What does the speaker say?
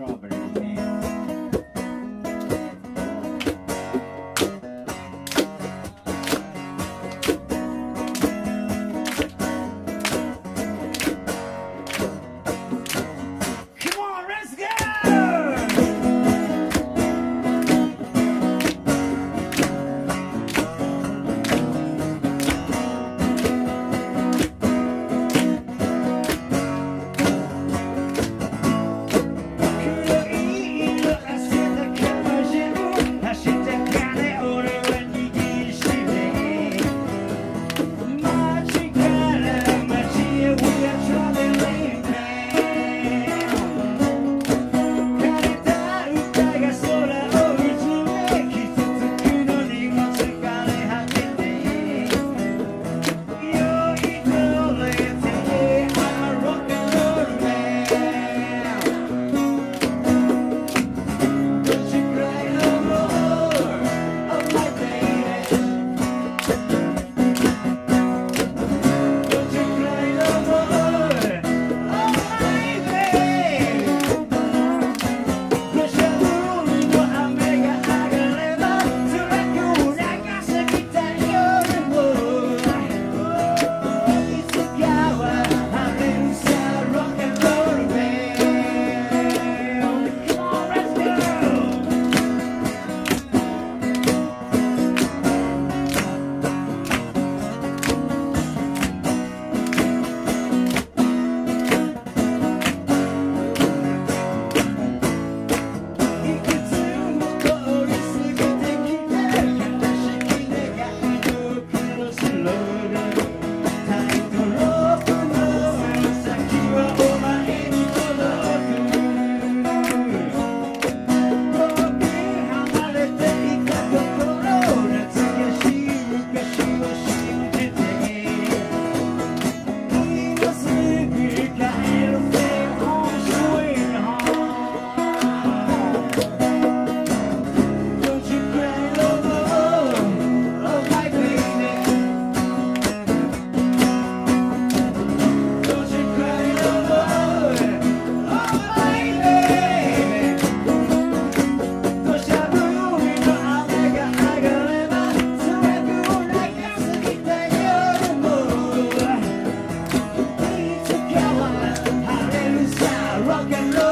strawberry que no